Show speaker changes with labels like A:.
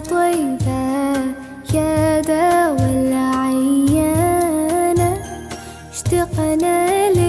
A: طيبة يا داوى العيانة اشتقنا لك